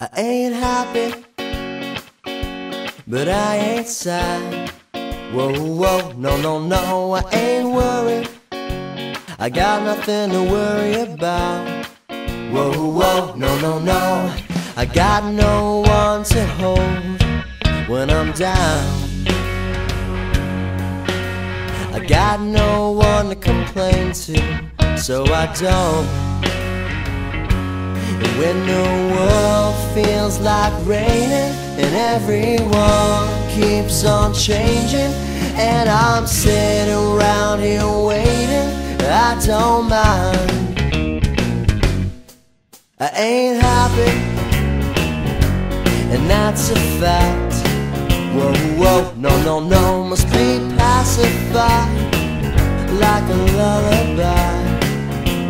happy, but I ain't sad. Whoa, whoa, no, no, no, I ain't worried. I got nothing to worry about. Whoa, whoa, no, no, no. I got no one to hold when I'm down. I got no one to complain to, so I don't. When the world feels like raining and everyone keeps on changing, and I'm sitting around here waiting, I don't mind. I ain't happy, and that's a fact. Whoa, whoa, no, no, no, must be pacified like a lullaby.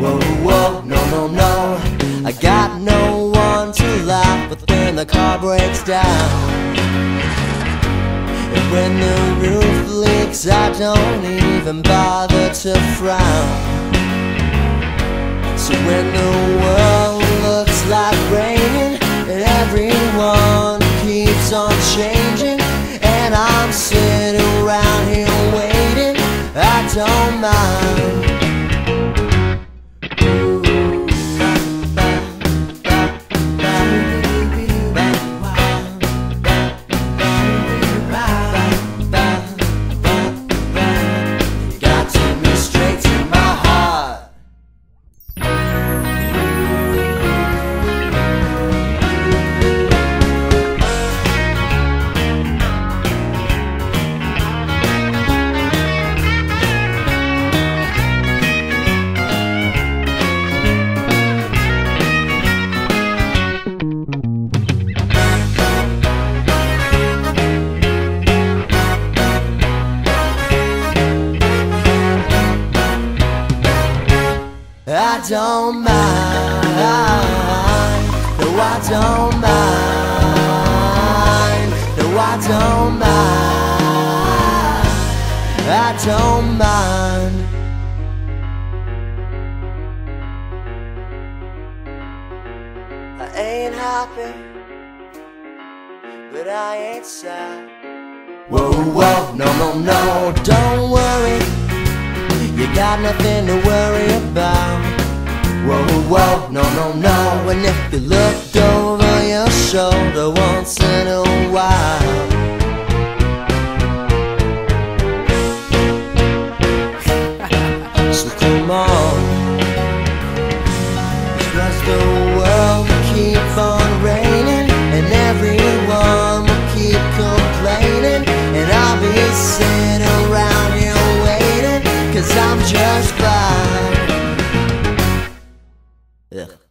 Whoa, whoa, no, no, no, I got no one to laugh but then the car breaks down. And when the roof leaks, I don't even bother to frown. So when the world don't mind, no, I don't mind, no, I don't mind, I don't mind. I ain't happy, but I ain't sad. Whoa, whoa, no, no, no, don't worry. You got nothing to worry about. Whoa, whoa, no, no, no. And if you looked over your shoulder once in a while So come on. Trust the Ugh.